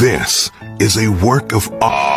This is a work of art.